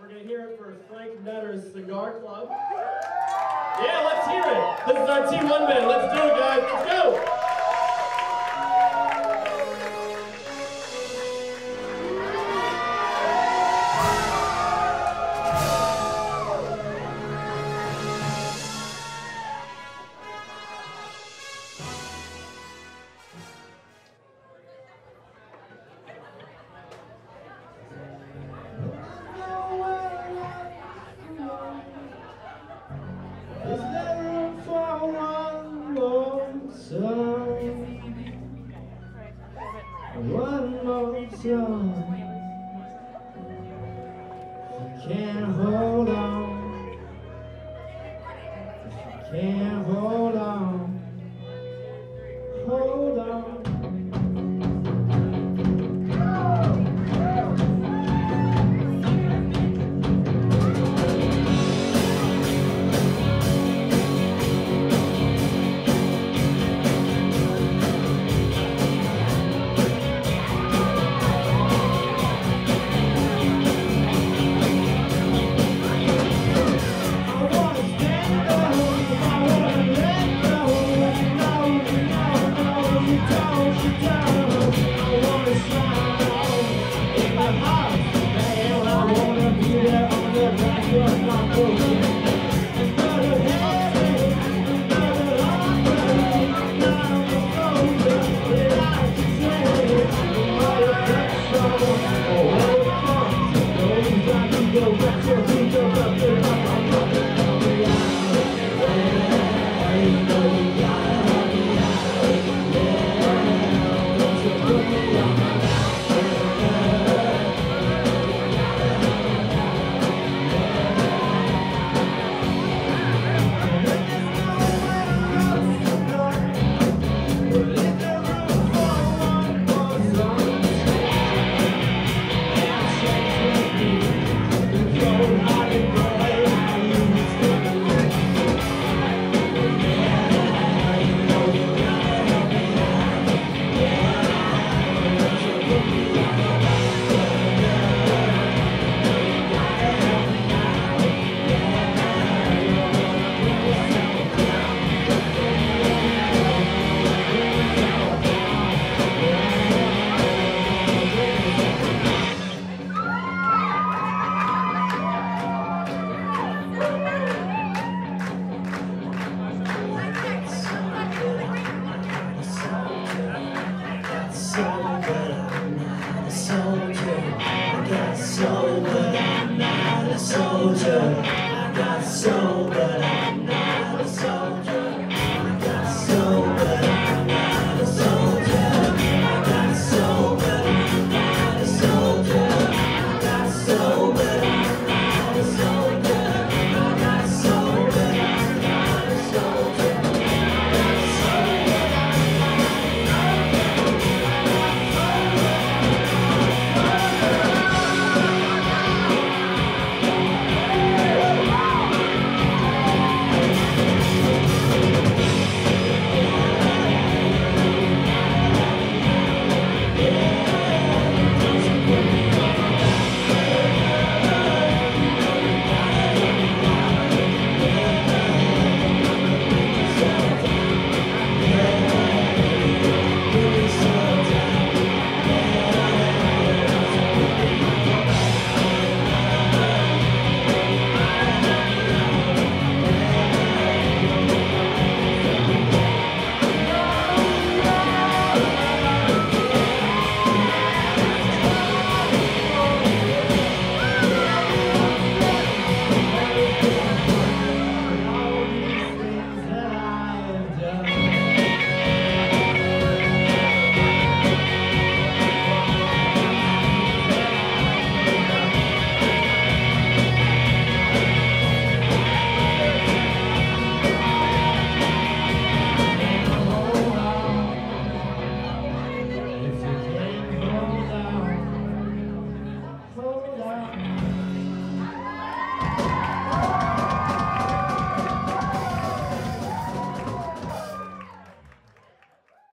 We're going to hear it for Frank Netter's Cigar Club. Yeah, let's hear it. This is our Tulane band. Let's do it, guys. Let's go. One more. If you can't hold on. You can't hold on. Música sober, I'm not a soldier. I got sober.